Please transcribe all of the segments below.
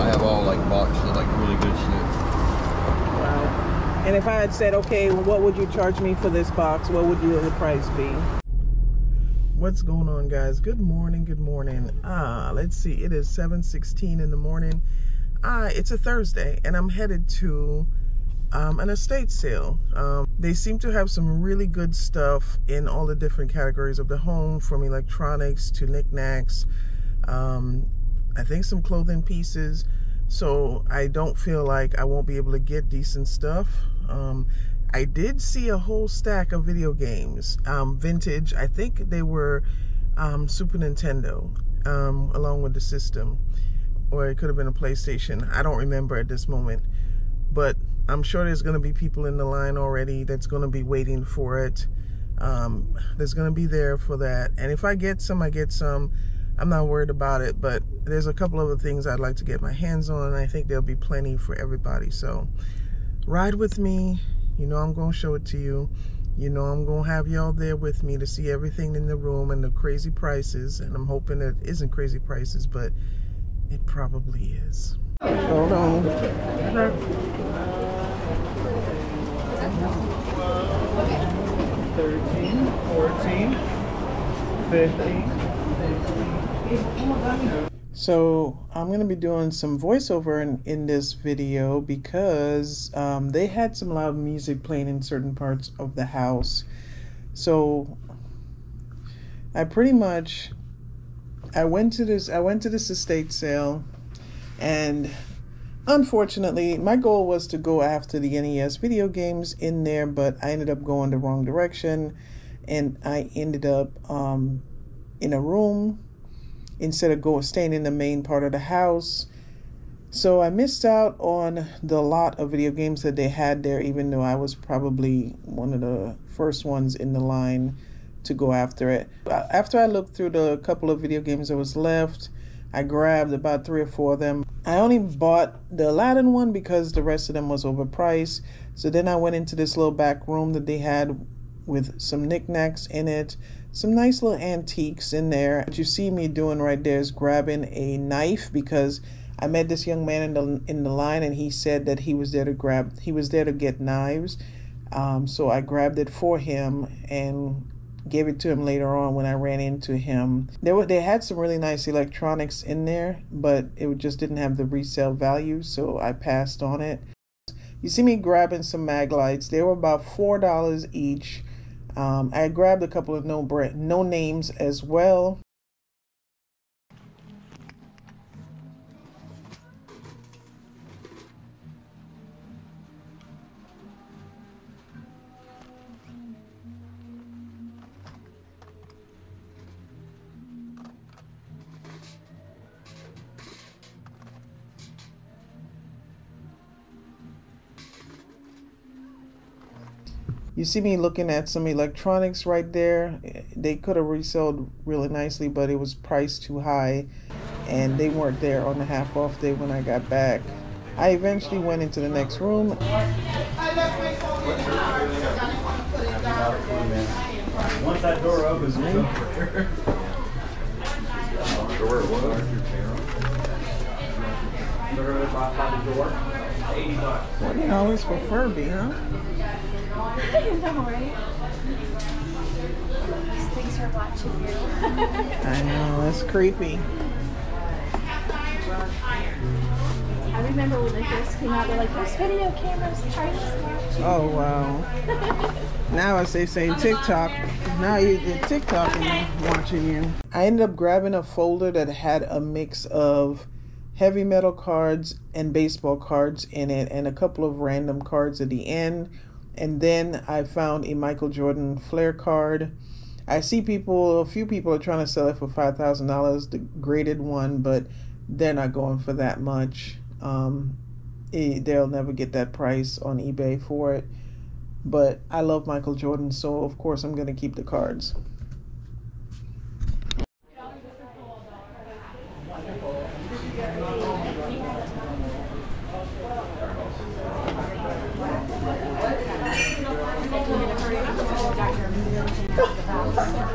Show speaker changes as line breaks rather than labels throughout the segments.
I have all like boxes of like really good shit.
Wow. And if I had said, okay, what would you charge me for this box? What would you the price be? What's going on, guys? Good morning. Good morning. Ah, let's see. It is 7:16 in the morning. Ah, it's a Thursday, and I'm headed to um, an estate sale. Um, they seem to have some really good stuff in all the different categories of the home, from electronics to knickknacks. Um, I think some clothing pieces. So I don't feel like I won't be able to get decent stuff. Um, I did see a whole stack of video games, um, vintage. I think they were um, Super Nintendo, um, along with the system, or it could have been a PlayStation. I don't remember at this moment, but I'm sure there's going to be people in the line already that's going to be waiting for it. Um, there's going to be there for that. And if I get some, I get some. I'm not worried about it, but there's a couple other things I'd like to get my hands on. And I think there'll be plenty for everybody. So ride with me. You know, I'm going to show it to you. You know, I'm going to have y'all there with me to see everything in the room and the crazy prices. And I'm hoping it isn't crazy prices, but it probably is. Hold on. 13, 14, 15. So I'm going to be doing some voiceover in, in this video because um, they had some loud music playing in certain parts of the house. So I pretty much I went to this I went to this estate sale and unfortunately, my goal was to go after the NES video games in there, but I ended up going the wrong direction, and I ended up um, in a room instead of going staying in the main part of the house. So I missed out on the lot of video games that they had there, even though I was probably one of the first ones in the line to go after it. Uh, after I looked through the couple of video games that was left, I grabbed about three or four of them. I only bought the Aladdin one because the rest of them was overpriced. So then I went into this little back room that they had with some knickknacks in it, some nice little antiques in there. What you see me doing right there is grabbing a knife because I met this young man in the in the line and he said that he was there to grab he was there to get knives. Um, so I grabbed it for him and gave it to him later on when I ran into him. There were they had some really nice electronics in there, but it just didn't have the resale value, so I passed on it. You see me grabbing some mag lights. They were about four dollars each. Um, I grabbed a couple of no brand, no names as well. You see me looking at some electronics right there. They could have resold really nicely, but it was priced too high and they weren't there on the half off day when I got back. I eventually went into the next room.
Once that door opens,
Forty dollars for Furby, huh?
I know, right? These things are watching you.
I know, that's creepy.
I remember when they first came out, they're like, there's video cameras trying to watch you.
Oh wow. now as they say TikTok, now you did TikTok and watching you. I ended up grabbing a folder that had a mix of heavy metal cards and baseball cards in it and a couple of random cards at the end and then I found a Michael Jordan Flair card. I see people, a few people are trying to sell it for five thousand dollars, the graded one, but they're not going for that much. Um, it, they'll never get that price on eBay for it. But I love Michael Jordan, so of course I'm gonna keep the cards.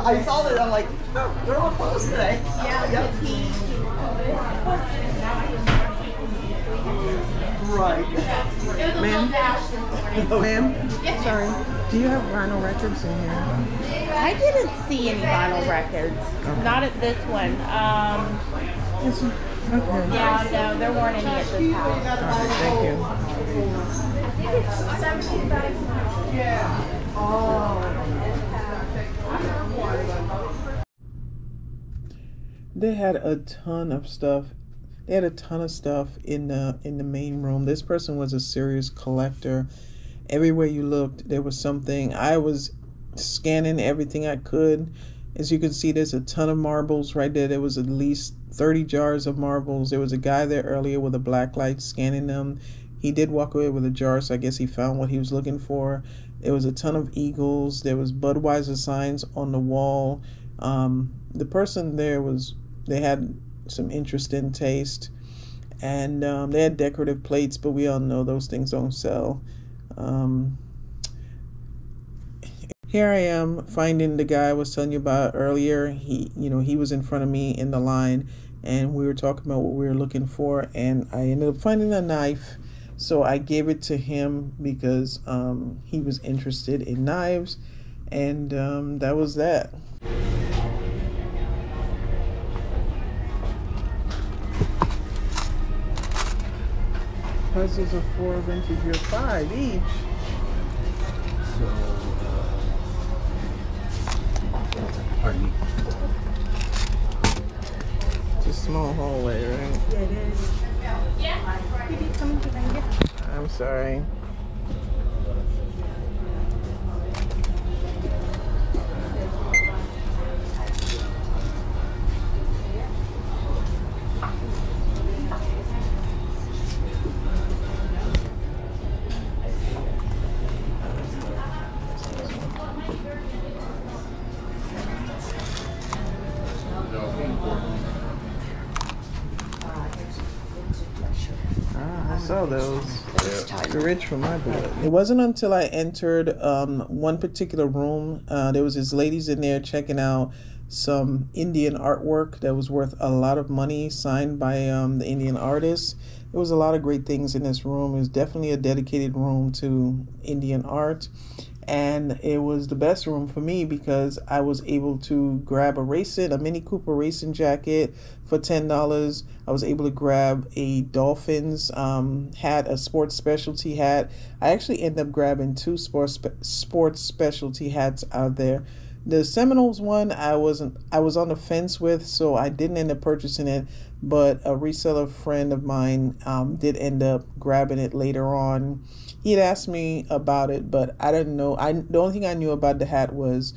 I saw that. I'm like, oh, they're all closed today.
Yeah,
Yep. right.
Ma'am? Ma'am? Sorry. Do you have vinyl records in here?
I didn't see any vinyl records. Not at this one. Um,
Yes, sir. Okay.
yeah, no, there weren't any at this house.
Right, thank you. They had a ton of stuff. They had a ton of stuff in the in the main room. This person was a serious collector. Everywhere you looked, there was something. I was scanning everything I could. As you can see, there's a ton of marbles right there. There was at least 30 jars of marbles. There was a guy there earlier with a black light scanning them. He did walk away with a jar, so I guess he found what he was looking for. There was a ton of eagles. There was Budweiser signs on the wall. Um, the person there was they had some interesting taste, and um, they had decorative plates, but we all know those things don't sell. Um, here I am finding the guy I was telling you about earlier. He, you know, he was in front of me in the line, and we were talking about what we were looking for, and I ended up finding a knife. So I gave it to him because um, he was interested in knives, and um, that was that. Puzzles of four, vintage of five each.
So, uh, pardon me.
It's a small hallway, right?
Yeah, it is. Yeah. need someone to bring it?
I'm sorry. I saw those. You're rich for my blood. It wasn't until I entered um, one particular room. Uh, there was these ladies in there checking out some Indian artwork that was worth a lot of money, signed by um, the Indian artists. There was a lot of great things in this room. It was definitely a dedicated room to Indian art. And it was the best room for me because I was able to grab a racing, a Mini Cooper racing jacket for ten dollars. I was able to grab a Dolphins um, hat, a sports specialty hat. I actually ended up grabbing two sports sports specialty hats out there. The Seminoles one, I wasn't, I was on the fence with, so I didn't end up purchasing it. But a reseller friend of mine um, did end up grabbing it later on. He had asked me about it, but I didn't know. I the only thing I knew about the hat was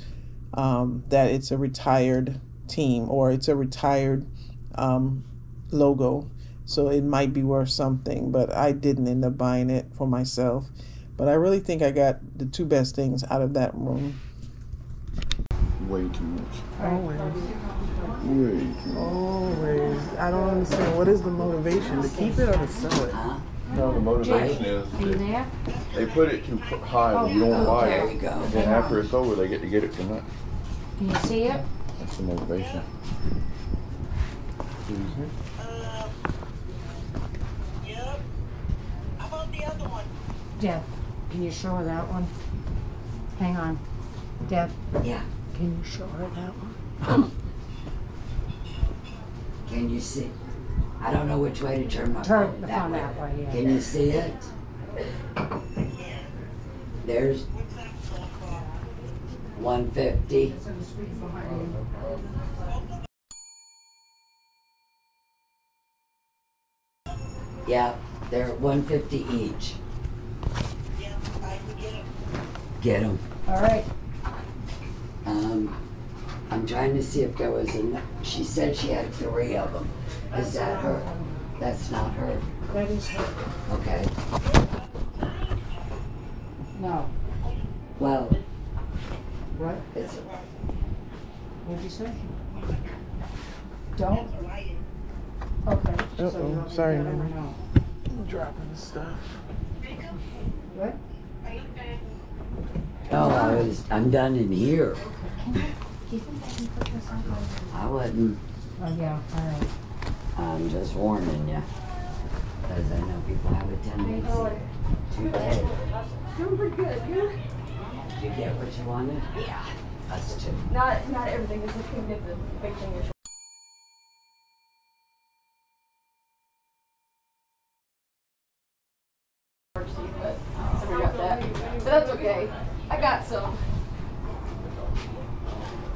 um, that it's a retired team or it's a retired um, logo, so it might be worth something. But I didn't end up buying it for myself. But I really think I got the two best things out of that room.
Way too much.
Always,
Way too much.
always. I don't understand. What is the motivation to keep it or to sell it?
No, the motivation is that they put it too high when you don't buy
there
it.
go.
And then after it's over, they get to get it for nothing.
Can you see it?
That's the motivation. Excuse me. Uh, yep. How about the other one?
Deb, can you show her that one? Hang on. Deb,
Yeah.
Can you show her that one?
Can you see? I don't know which way to turn my
Turn
phone.
the phone that way, yeah.
Can you see it? There's one fifty. Yeah, they're one fifty each. Get them.
All right.
Um, I'm trying to see if there was a, she said she had three of them. Is that her? That's not her.
That is her.
Okay.
No.
Well,
What?
it's,
What'd you say? Don't? Okay. so
Uh-oh,
you want me
sorry,
to get 'em or
ma'am. Dropping stuff.
What?
oh, I was, I'm done in here.
Do you think I can put this on?
I wasn't,
Oh, yeah, all right.
I'm just warning you. Cause I know people have it attendance here. Too bad.
Doing good. You?
Did you get what you wanted?
Yeah.
Us too.
Not not everything is a couldn't get the big thing. you're But somebody got that. But that's okay. I got some.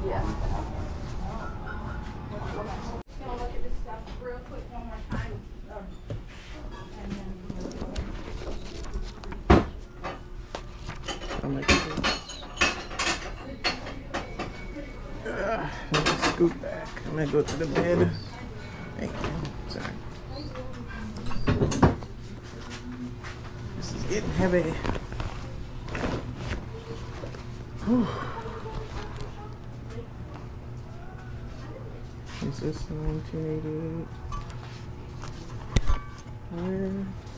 Yeah. Just gonna look at this stuff real quick one more time. Um, and then-
I'll make sure. Ugh, let me scoot back. I'm gonna go to the bed. Thank you. Sorry. This is getting heavy. Whew. Is this 1988? Where?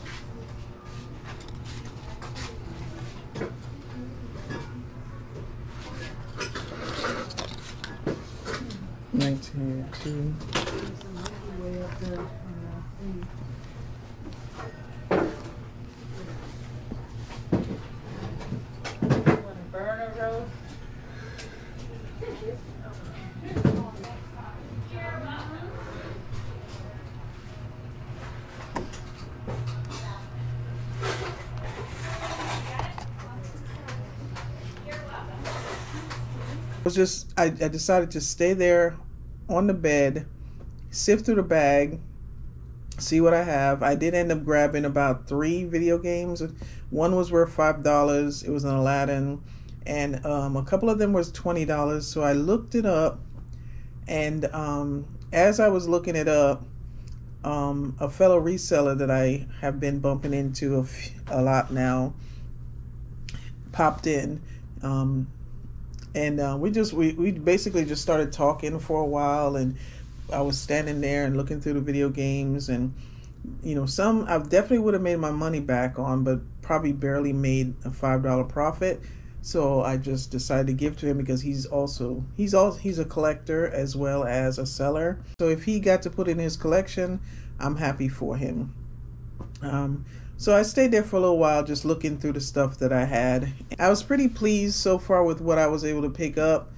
Was just I, I decided to stay there on the bed, sift through the bag, see what I have. I did end up grabbing about three video games. One was worth five dollars. It was an Aladdin, and um, a couple of them was twenty dollars. So I looked it up, and um, as I was looking it up, um, a fellow reseller that I have been bumping into a, f- a lot now popped in. Um, and uh, we just we, we basically just started talking for a while and i was standing there and looking through the video games and you know some i definitely would have made my money back on but probably barely made a five dollar profit. So i just decided to give to him because he's also he's also he's a collector as well as a seller. So if he got to put in his collection i'm happy for him. Um, so I stayed there for a little while just looking through the stuff that I had. I was pretty pleased so far with what I was able to pick up.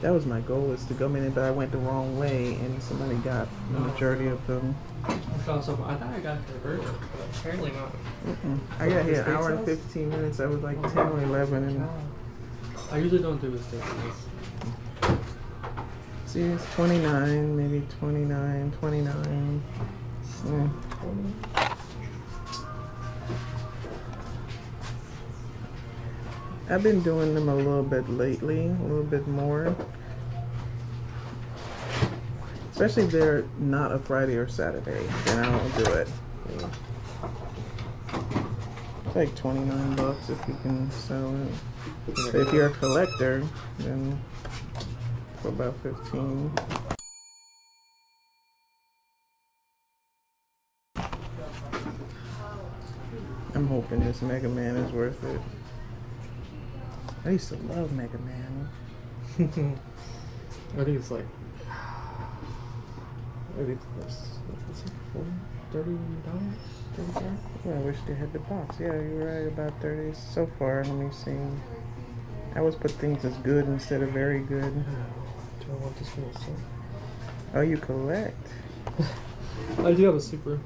That was my goal is to come in, but I went the wrong way and somebody got the majority of them.
I I thought I got the burger, but apparently not.
Mm-mm. I got here an hour and 15 minutes. I was like 10 or 11 and
I usually don't do sales.
see it's 29, maybe 29, 29. Mm. I've been doing them a little bit lately, a little bit more. Especially if they're not a Friday or Saturday, then I don't do it. It's like 29 bucks if you can sell it. If you're a collector, then for about 15. I'm hoping this Mega Man is worth it. I used to love Mega Man.
I think it's like. I think it's, it's like 40 30 dollars? 35
Yeah, I wish they had the box. Yeah, you're right about 30 so far. Let me see. I always put things as good instead of very good.
Do I want this one also?
Oh, you collect.
I do have a Super.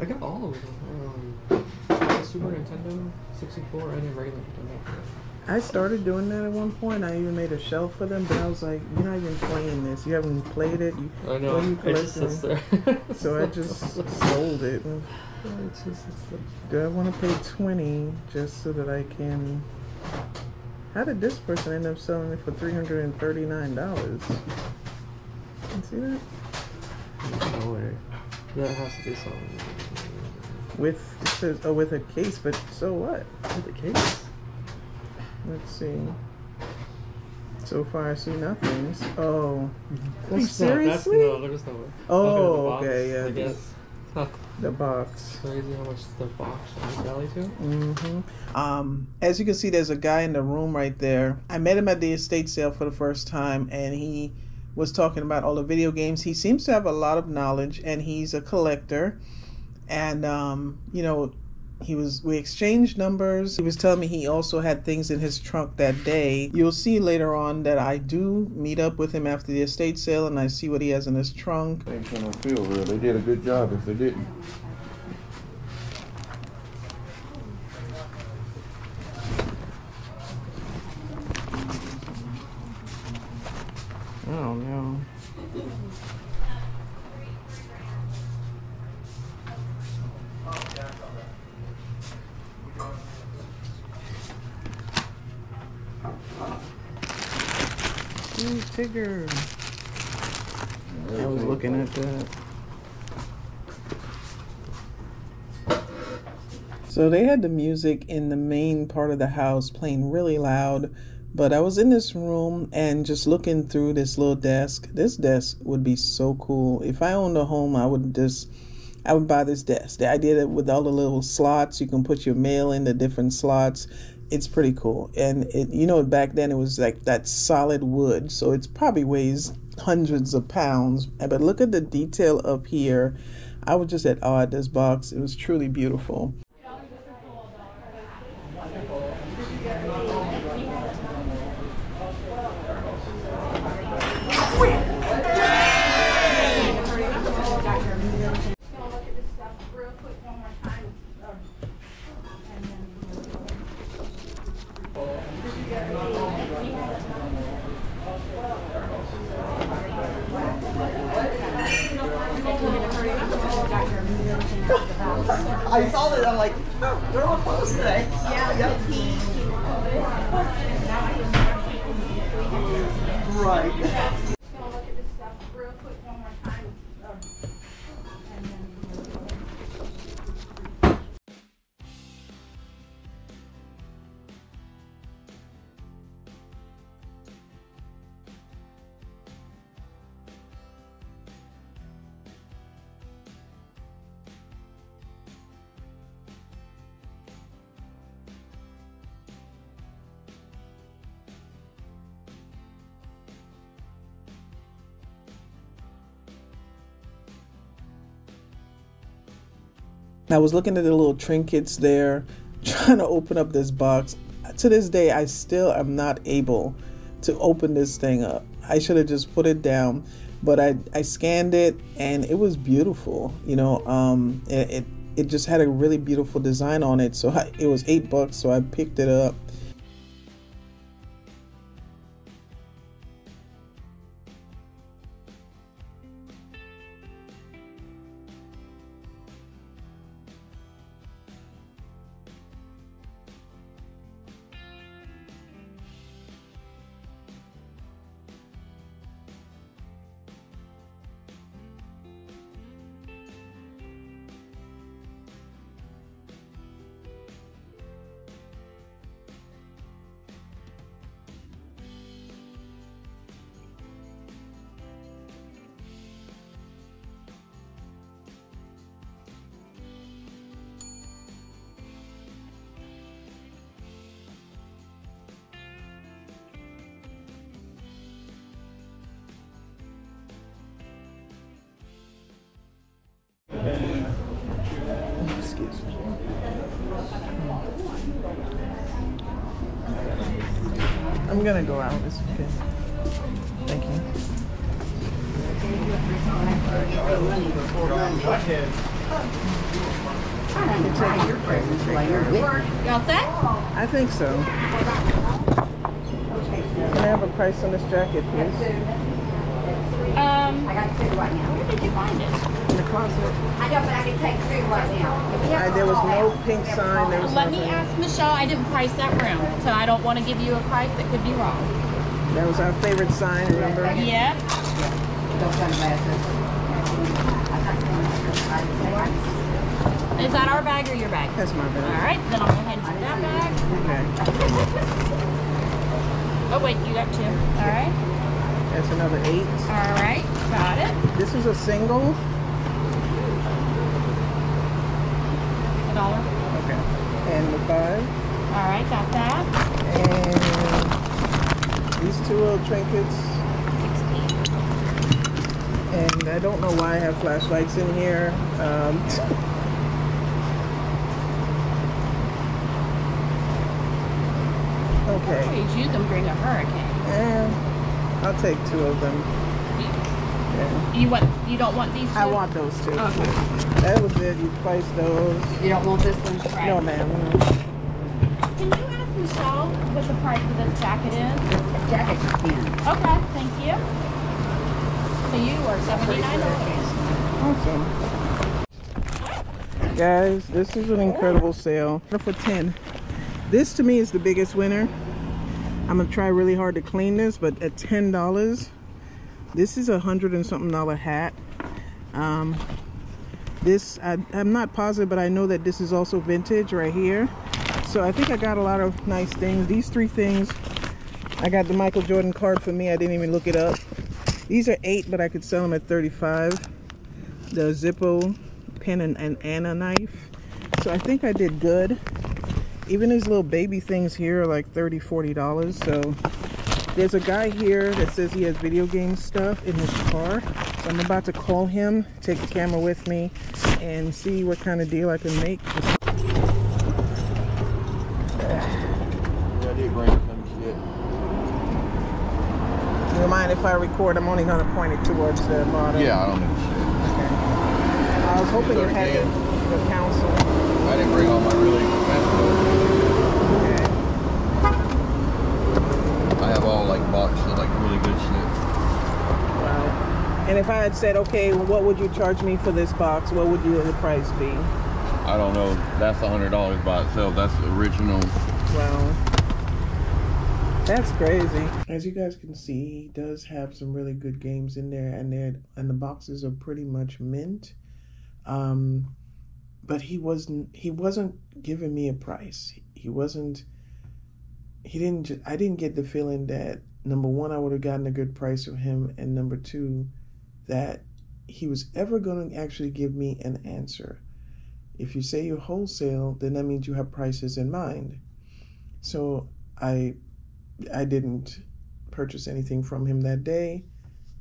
I got all of them. Um, Super Nintendo, 64, and a regular Nintendo.
I started doing that at one point. I even made a shelf for them, but I was like, you're not even playing this. You haven't played it. You,
I know.
you
It just sits there.
So I just sold it.
It's just,
Do I want to pay 20 just so that I can... How did this person end up selling it for $339? You see that?
no way. That has to be something.
With, it says, oh, with a case, but so what?
With the case?
Let's see. So far, I see nothing. Oh,
That's not,
seriously?
That's, no, there's no way.
Oh,
Look box,
okay, yeah,
I
the-
guess. It's
the box.
crazy how much the box has value to it.
hmm Um, as you can see, there's a guy in the room right there. I met him at the estate sale for the first time, and he was talking about all the video games. He seems to have a lot of knowledge, and he's a collector. and um, you know, he was we exchanged numbers. He was telling me he also had things in his trunk that day. You'll see later on that I do meet up with him after the estate sale, and I see what he has in his trunk.
Gonna feel real. They did a good job if they didn't.
I don't know. Ooh, Tigger. I was looking at that. So they had the music in the main part of the house playing really loud. But I was in this room and just looking through this little desk. This desk would be so cool. If I owned a home, I would just I would buy this desk. The idea that with all the little slots, you can put your mail in the different slots. It's pretty cool. And it, you know, back then it was like that solid wood, so it's probably weighs hundreds of pounds. But look at the detail up here. I was just at awe at this box. It was truly beautiful.
I saw that. I'm like, oh, they're all close today. Yeah. Yep. Right.
I was looking at the little trinkets there, trying to open up this box. To this day, I still am not able to open this thing up. I should have just put it down, but I, I scanned it and it was beautiful. You know, um, it, it, it just had a really beautiful design on it. So I, it was eight bucks, so I picked it up. I'm gonna go out. It's okay. Thank you.
Think?
I think so. Can I have a price on this jacket, please?
Um,
I got two right now.
where did you find it?
In the closet.
I know, but I can take two right now.
I, there was no pink sign. There was
Let me ask Michelle. I didn't price that room, so I don't want to give you a price that could be wrong.
That was our favorite sign. Remember?
Yep.
Those sunglasses.
Is that our bag or your bag?
That's my
All
bad.
right, then I'll go ahead and take that bag.
Okay.
Oh wait, you got two. All right.
That's another eight.
All right, got it.
This is a single.
A dollar.
Okay. And the five.
All right, got that.
And these two little trinkets.
Sixteen.
And I don't know why I have flashlights in here. Um, Okay.
Please use them bring a hurricane.
Yeah. I'll take two of them. Yeah.
You want? You don't want these? Two?
I want those two.
Okay.
That was it. You priced those.
You don't want this one?
Right.
No, ma'am.
Can you ask Michelle what the price of this jacket is?
Jacket for.
Okay, thank you. So you are seventy nine dollars.
Awesome. Guys, this is an incredible sale for 10. This to me is the biggest winner. I'm gonna try really hard to clean this, but at $10, this is a hundred and something dollar hat. Um, this, I, I'm not positive, but I know that this is also vintage right here. So I think I got a lot of nice things. These three things, I got the Michael Jordan card for me. I didn't even look it up. These are eight, but I could sell them at 35 the Zippo pen and, and Anna knife. So I think I did good. Even these little baby things here are like 30 $40. So there's a guy here that says he has video game stuff in his car. So I'm about to call him, take the camera with me, and see what kind of deal I can make.
Yeah, I did bring some shit.
Do you mind if I record? I'm only going to point it towards the bottom.
Yeah, I don't need shit.
Okay. I was hoping you had the, the council.
I didn't bring all my really expensive.
Okay.
I have all like of like really good shit.
Wow. And if I had said, okay, what would you charge me for this box? What would you, the price be?
I don't know. That's a hundred dollars by itself. That's the original.
Wow. That's crazy. As you guys can see, he does have some really good games in there, and they and the boxes are pretty much mint. Um, but he wasn't he wasn't giving me a price. He wasn't. He didn't. I didn't get the feeling that number one, I would have gotten a good price from him, and number two, that he was ever going to actually give me an answer. If you say you wholesale, then that means you have prices in mind. So I I didn't purchase anything from him that day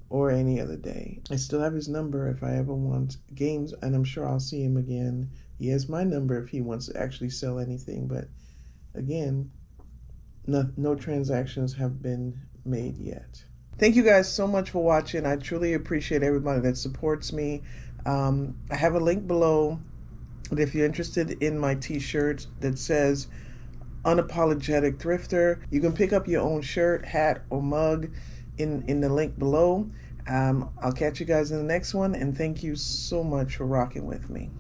or any other day. I still have his number if I ever want games, and I'm sure I'll see him again. He has my number if he wants to actually sell anything, but again, no, no transactions have been made yet. Thank you guys so much for watching. I truly appreciate everybody that supports me. Um, I have a link below if you're interested in my t-shirt that says unapologetic thrifter you can pick up your own shirt hat or mug in in the link below um, i'll catch you guys in the next one and thank you so much for rocking with me